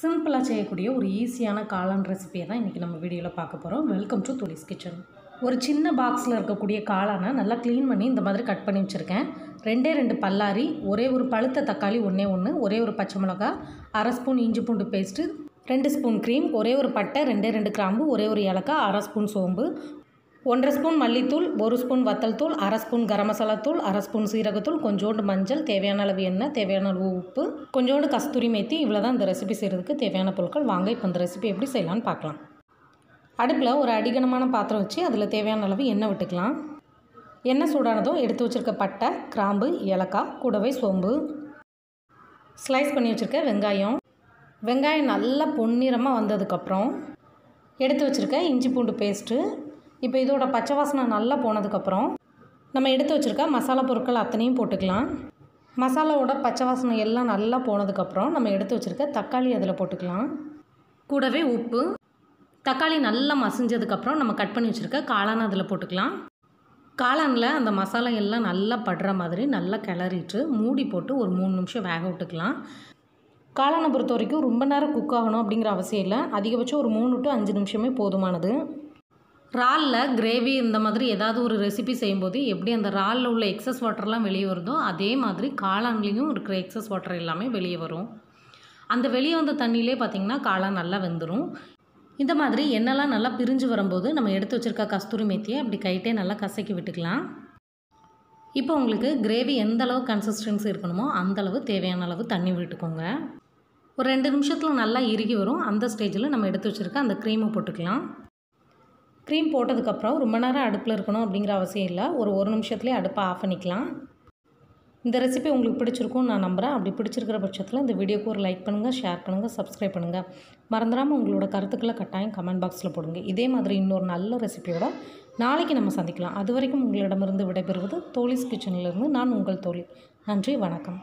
சிம்பிளாக செய்யக்கூடிய ஒரு ஈஸியான காளான் ரெசிபியை தான் இன்றைக்கி நம்ம வீடியோவில் பார்க்க போகிறோம் வெல்கம் டு துளிஸ் கிச்சன் ஒரு சின்ன பாக்ஸில் இருக்கக்கூடிய காளானை நல்லா க்ளீன் பண்ணி இந்த மாதிரி கட் பண்ணி வச்சுருக்கேன். ரெண்டே ரெண்டு பல்லாரி ஒரே ஒரு பழுத்த தக்காளி ஒன்றே ஒன்று ஒரே ஒரு பச்சை மிளகா அரை ஸ்பூன் இஞ்சி பூண்டு பேஸ்ட்டு ரெண்டு ஸ்பூன் க்ரீம் ஒரே ஒரு பட்டை ரெண்டே ரெண்டு கிராம்பு ஒரே ஒரு ஏலக்காய் அரை ஸ்பூன் சோம்பு ஒன்றரை ஸ்பூன் மல்லித்தூள் ஒரு ஸ்பூன் வத்தல் தூள் அரை ஸ்பூன் கரம் மசாலா தூள் அரை ஸ்பூன் சீரகத்தூள் கொஞ்சோண்டு மஞ்சள் தேவையான அளவு எண்ணெய் தேவையான அளவு உப்பு கொஞ்சோண்டு கஸ்தூரி மேத்தி. இவ்வளோ தான் இந்த ரெசிபி செய்கிறதுக்கு தேவையான பொருட்கள். வாங்க இப்போ இந்த ரெசிபி எப்படி செய்யலாம்னு பார்க்கலாம். அடுப்பில் ஒரு அடிகனமான பாத்திரம் வச்சு அதில் தேவையான அளவு எண்ணெய் விட்டுக்கலாம். எண்ணெய் சூடானதும் எடுத்து வச்சுருக்க பட்டை கிராம்பு ஏலக்காய் கூடவே சோம்பு. ஸ்லைஸ் பண்ணி வச்சுருக்க வெங்காயம். வெங்காயம் நல்லா பொன்னிறமாக வந்ததுக்கப்புறம் எடுத்து வச்சுருக்க இஞ்சி பூண்டு பேஸ்ட்டு இப்போ இதோட பச்சை வாசனை நல்லா போனதுக்கப்புறம் நம்ம எடுத்து வச்சுருக்க மசாலா பொருட்கள் அத்தனையும் போட்டுக்கலாம். மசாலாவோட பச்சை வாசனை எல்லாம் நல்லா போனதுக்கப்புறம் நம்ம எடுத்து வச்சுருக்க தக்காளி அதில் போட்டுக்கலாம். கூடவே உப்பு. தக்காளி நல்லா மசிஞ்சதுக்கப்புறம் நம்ம கட் பண்ணி வச்சுருக்க காளான் அதில் போட்டுக்கலாம். காளானில் அந்த மசாலா எல்லாம் நல்லா படுற மாதிரி நல்லா கிளறிட்டு மூடி போட்டு ஒரு மூணு நிமிஷம் வேக விட்டுக்கலாம். காளானை பொறுத்த வரைக்கும் ரொம்ப நேரம் குக் ஆகணும் அப்படிங்கிற அவசியம் இல்லை. அதிகபட்சம் ஒரு மூணு டு அஞ்சு நிமிஷமே போதுமானது. இறாலில் கிரேவி இந்த மாதிரி ஏதாவது ஒரு ரெசிபி செய்யும்போது எப்படி அந்த இறாலில் உள்ள எக்ஸஸ் வாட்டர்லாம் வெளியே வருதோ அதே மாதிரி காளான்லேயும் இருக்கிற எக்ஸஸ் வாட்டர் எல்லாமே வெளியே வரும். அந்த வெளியே வந்த தண்ணியிலே பார்த்திங்கன்னா காளான் நல்லா வெந்துடும் இந்த மாதிரி என்னெல்லாம் நல்லா பிரிஞ்சு வரும்போது நம்ம எடுத்து வச்சுருக்க கஸ்தூரி மேத்தியை அப்படி கைட்டே நல்லா கசக்கி விட்டுக்கலாம். இப்போ உங்களுக்கு கிரேவி எந்த அளவு கன்சிஸ்டன்சி இருக்கணுமோ அந்தளவு தேவையான அளவு தண்ணி விட்டுக்கோங்க. ஒரு ரெண்டு நிமிஷத்தில் நல்லா இறுகி வரும். அந்த ஸ்டேஜில் நம்ம எடுத்து வச்சுருக்க அந்த க்ரீமை போட்டுக்கலாம். க்ரீம் போட்டதுக்கப்புறம் ரொம்ப நேரம் அடுப்பில் இருக்கணும் அப்படிங்கிற அவசியம் இல்லை. ஒரு ஒரு நிமிஷத்துலேயே அடுப்பை ஆஃப் பண்ணிக்கலாம். இந்த ரெசிபி உங்களுக்கு பிடிச்சிருக்கும்னு நான் நம்புகிறேன் அப்படி பிடிச்சிருக்கிற பட்சத்தில் இந்த வீடியோக்கு ஒரு லைக் பண்ணுங்கள் ஷேர் பண்ணுங்கள் சப்ஸ்கிரைப் பண்ணுங்கள் மறந்துடாமல் உங்களோட கருத்துக்களை கட்டாயம் கமெண்ட் பாக்ஸில் போடுங்க. இதே மாதிரி இன்னொரு நல்ல ரெசிபியோட நாளைக்கு நம்ம சந்திக்கலாம். அது வரைக்கும் உங்களிடமிருந்து விடைபெறுவது தோழிஸ் கிச்சனிலிருந்து நான் உங்கள் தோழி. நன்றி வணக்கம்.